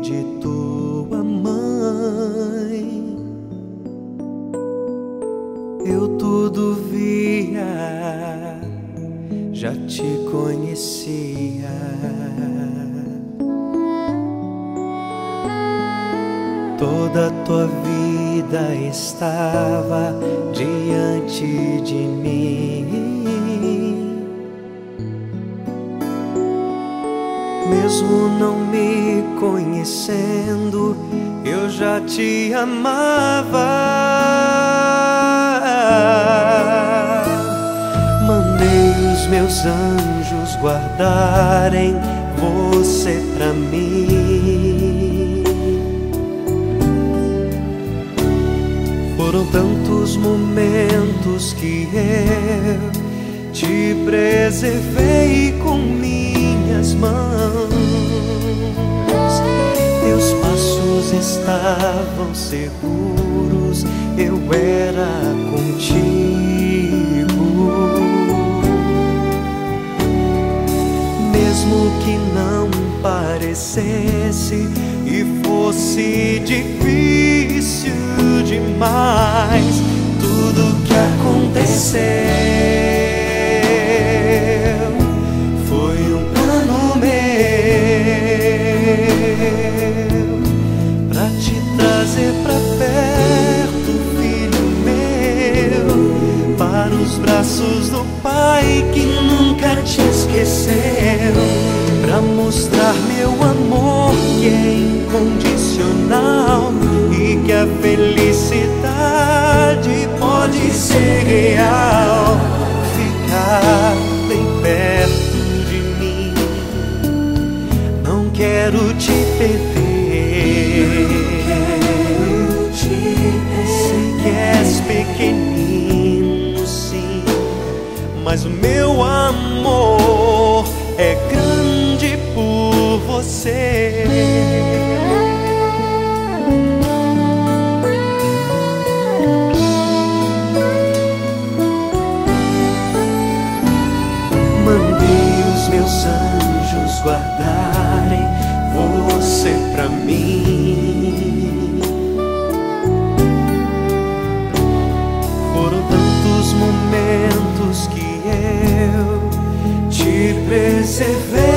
de tua mãe. Eu tudo via, já te conhecia. Toda tua vida estava diante de mim. Mesmo não me conhecendo, eu já te amava. Mandei os meus anjos guardarem você pra mim. Foram tantos momentos que eu te preservei com minhas mãos. Teus passos estavam seguros, eu era contigo. Mesmo que não parecesse e fosse difícil demais, tudo que aconteceu trazer pra perto, filho meu, para os braços do Pai que nunca te esqueceu, pra mostrar meu amor que é incondicional e que a felicidade pode ser real. Ficar bem perto de mim, não quero te Mandei os meus anjos guardarem você pra mim. Foram tantos momentos que eu te preservei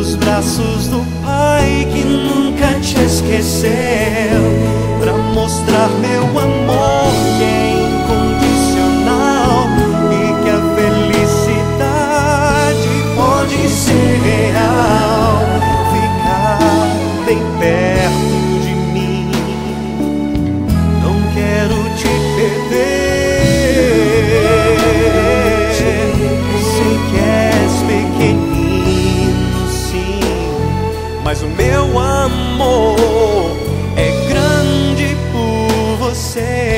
meu, para os braços do Pai que nunca te esqueceu mas o meu amor é grande por você.